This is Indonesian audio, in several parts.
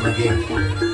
coba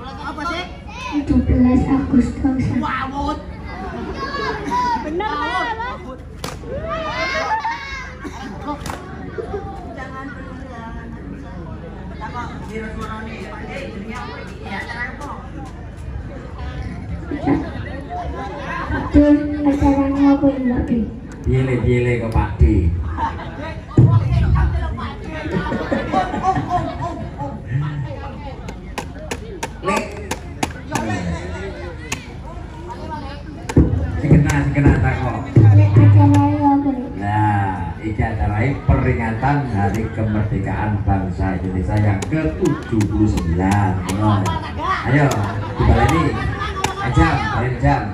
Apa sih? 17 Agustus. Wawut. Benar, Mas. Jangan berlebihan. Apa kira suarane? Pandai jenenge apa iki? Ya acara Ini adalah peringatan Hari Kemerdekaan Bangsa Indonesia yang ke-79. Nah, Ayo, dibaleni. Ajam, balen jam.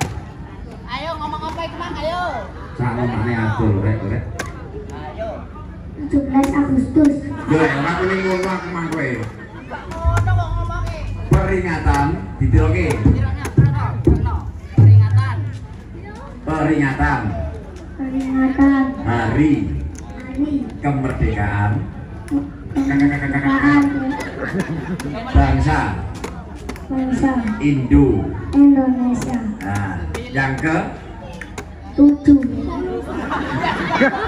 Ayo ngomong apa iki, Mang? Ayo. Sama makne adul rek rek. Ayo. 17 Agustus. Yo, ora kuwi ngono aku mah kowe. Peringatan ditiroke. Peringatan. Peringatan Peringatan Hari Kemerdekaan Kemerdekaan Bangsa Bangsa Indo. Indonesia. Nah, yang ke Tujuh.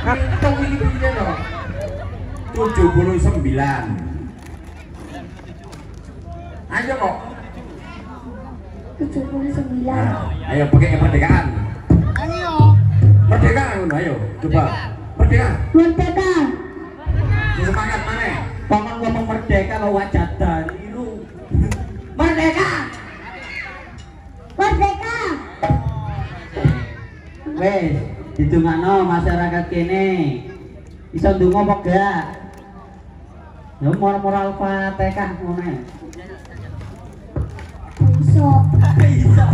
Piye to? 79. Ayo kok. 79. Nah, ayo pakai kemerdekaan. Ayo. Merdeka ayo. Coba. Merdeka. Merdeka. Semangat mana? Paman ngomong merdeka lo wajah dari lu. Merdeka. Merdeka. Wes, ditungakno masyarakat kene. Iso ndonga apa gak? Ya moral-moral Fatihah ngono. Besok. Iso.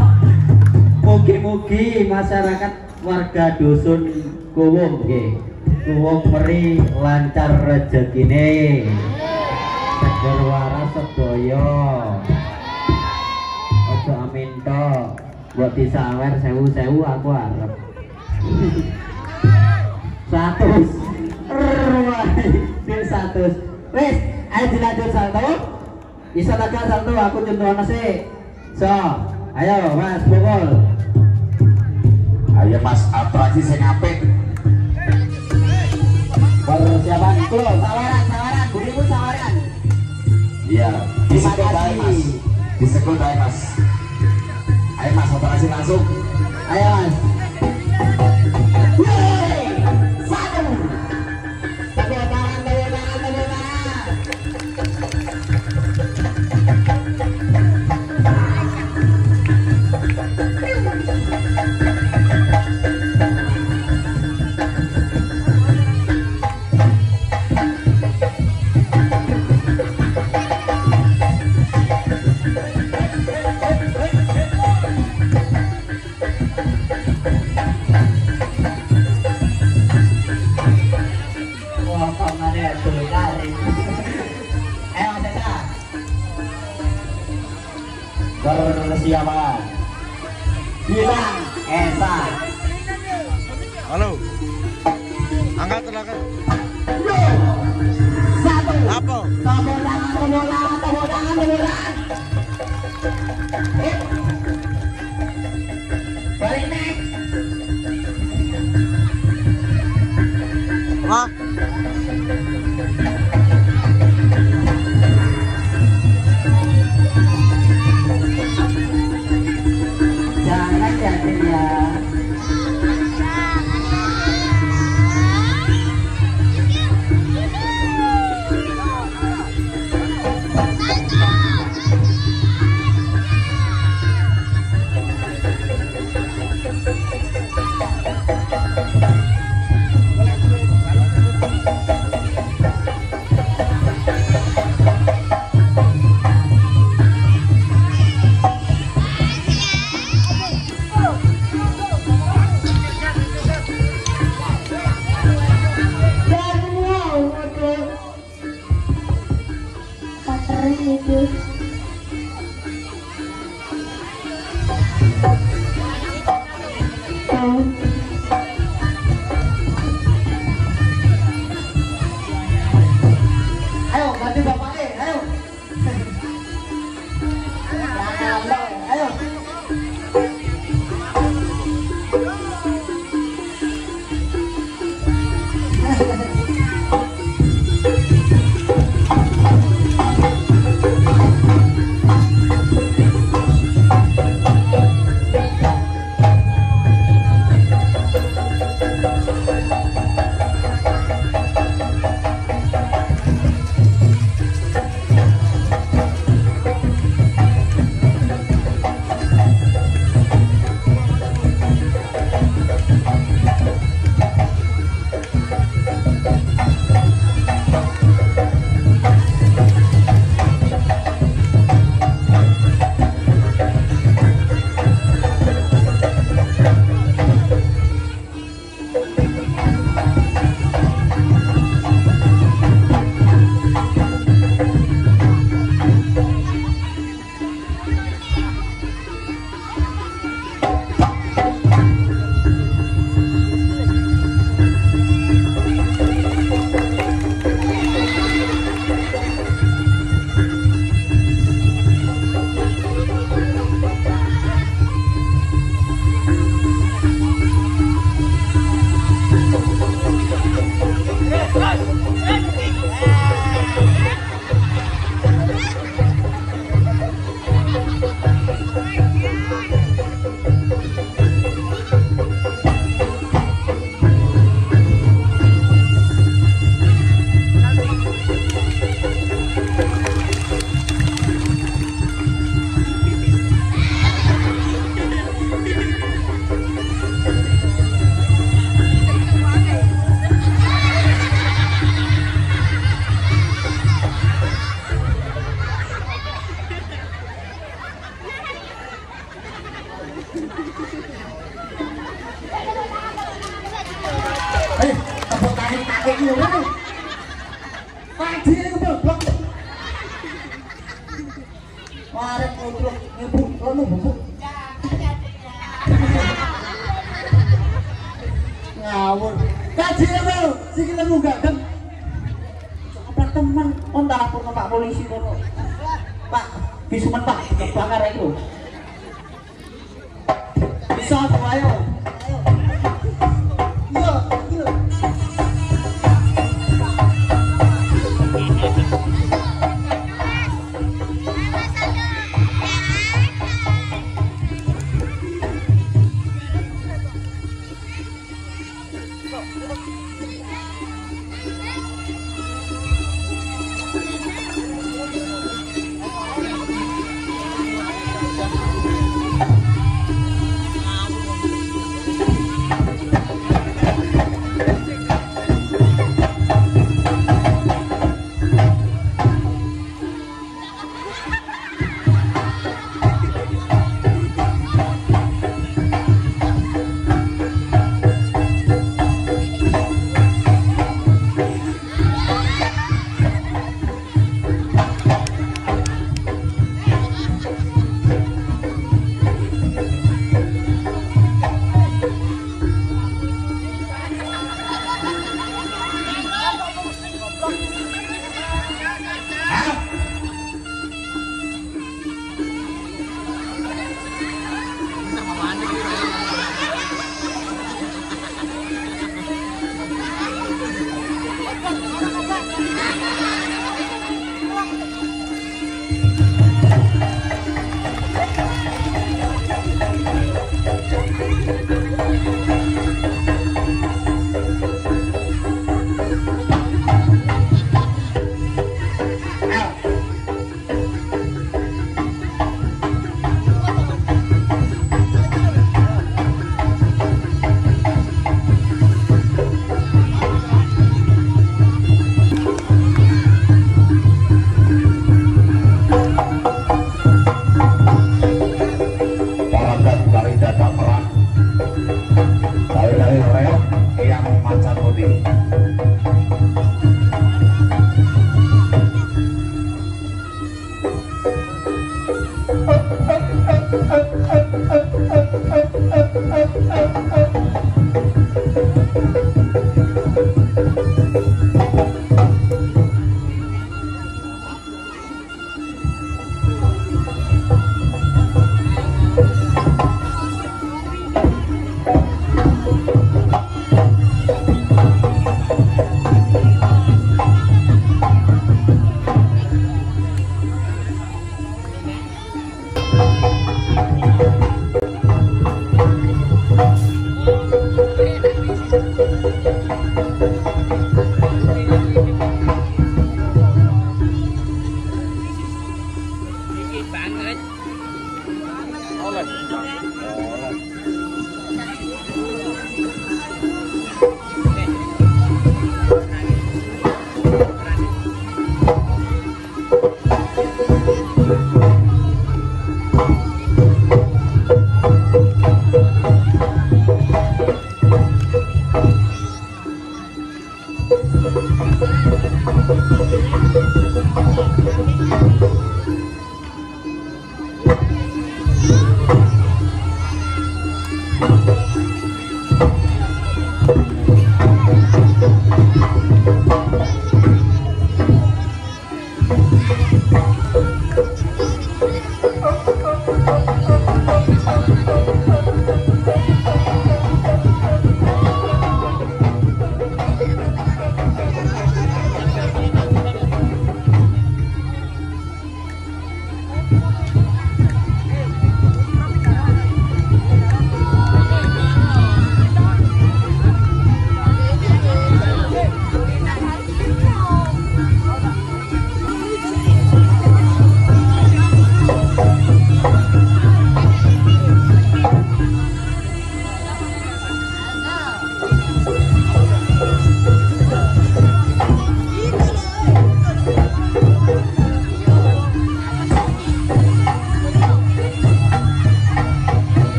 Mugi-mugi masyarakat warga dusun Kuwung nggih. Kuwung meri lancar rezekine. Seger waras sedaya. Ojo amin tok. Buat disawer sewu-sewu aku arep. Satus. Ruwai. Satus. Wes, ayo dilanjut salto. Bisa tak salto aku contohnya sih. So, ayo Mas pukul. Ayo Mas, atraksi sing apik. Persiapan klo, sawaran, sawaran, burimu sawaran. Iya, ae kasih. Mas. Disekut ae Mas. Ayo Mas, atraksi langsung. Ayo Mas. Bilang Esa. Halo. Angkat angkat. Satu. Apa? Eh. Balik?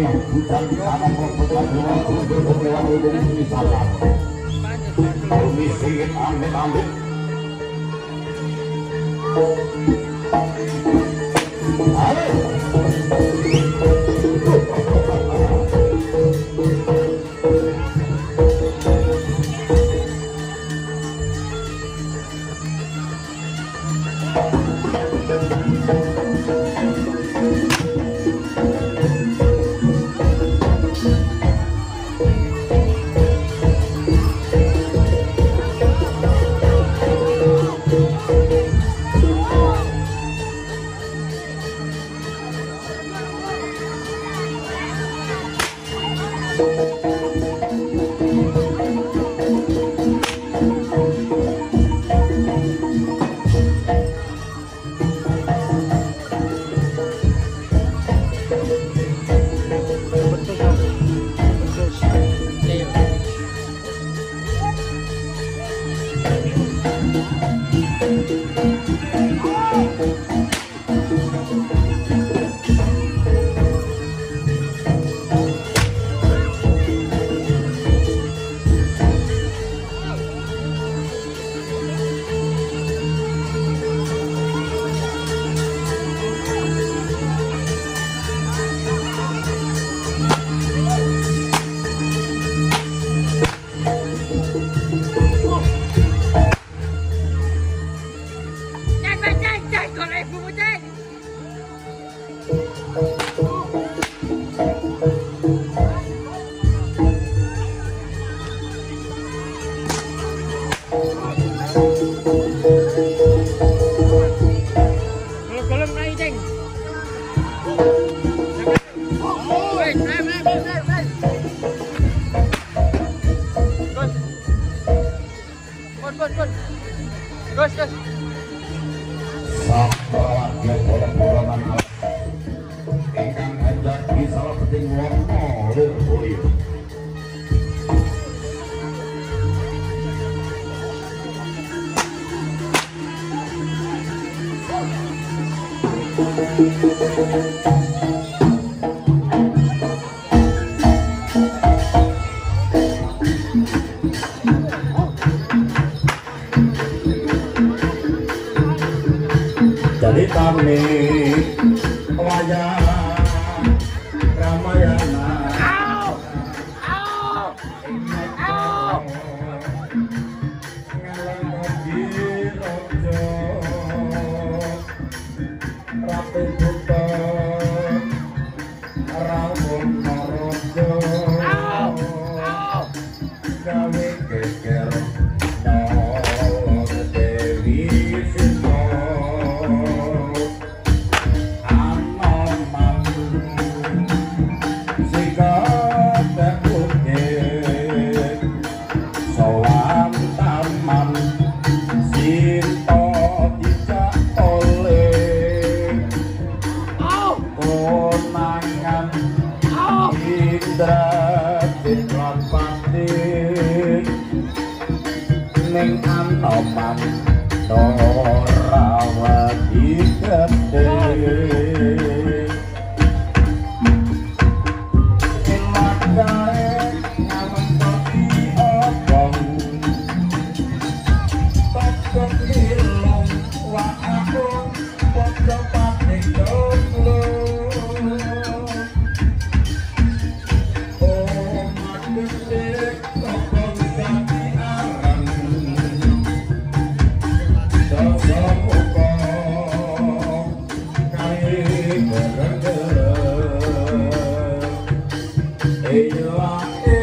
Thank you. Sarita Me Vaya Yeah.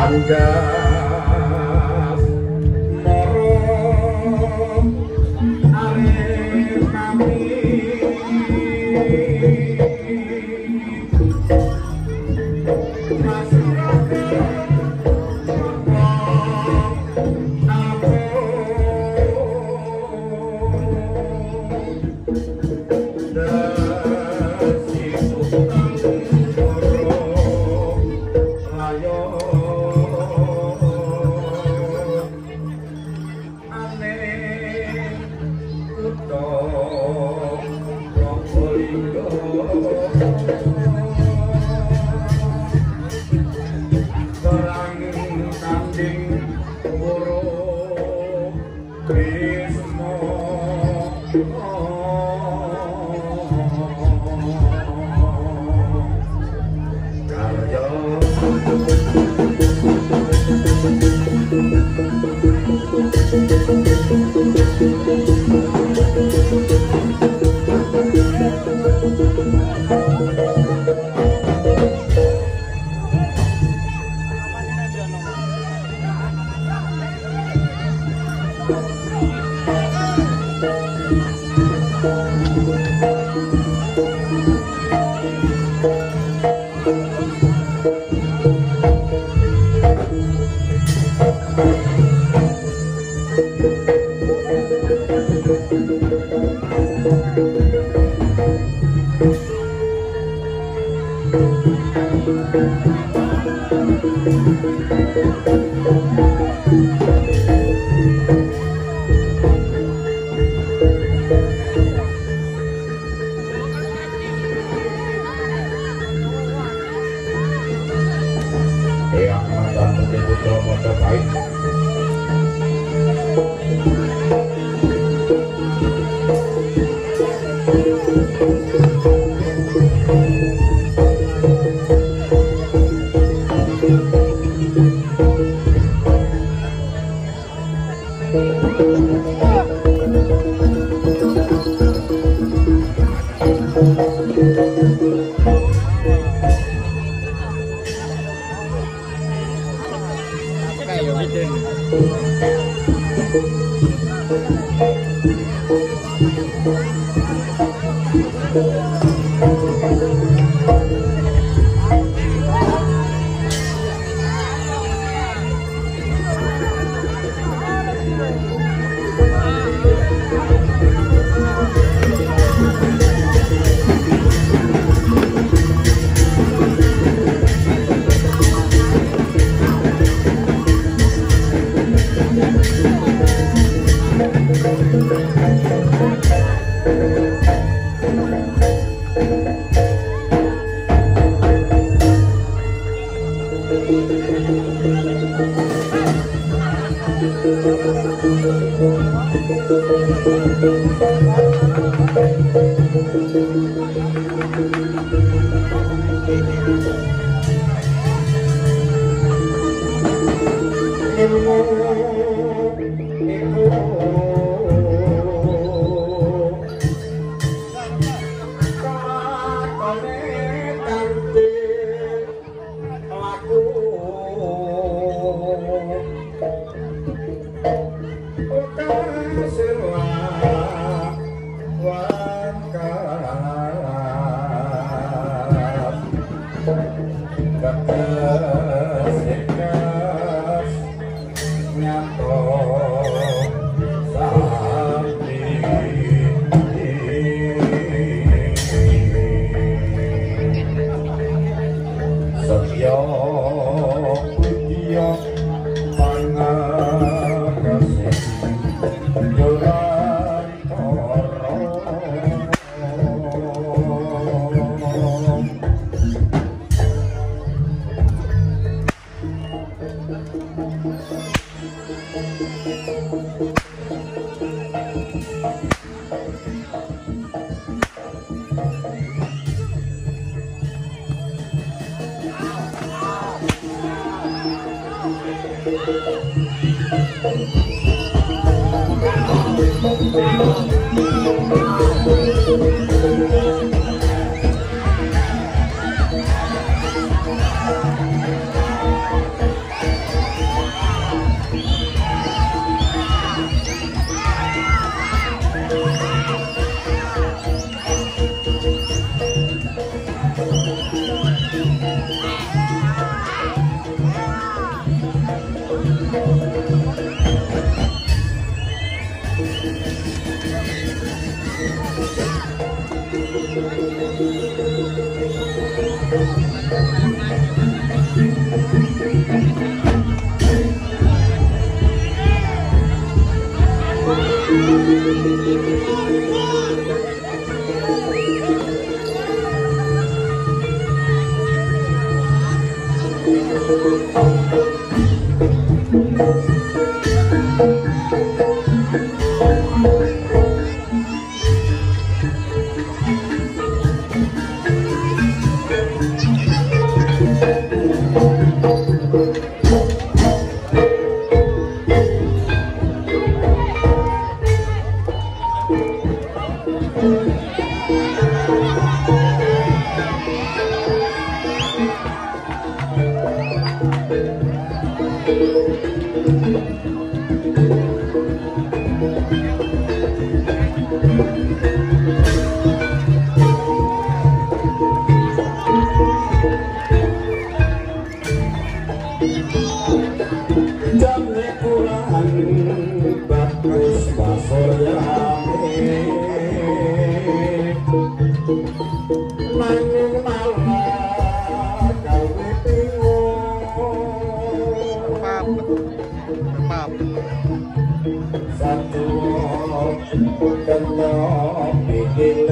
Hanggang Thank you. Thank you. ਪੁੱਤ ਨਾਮ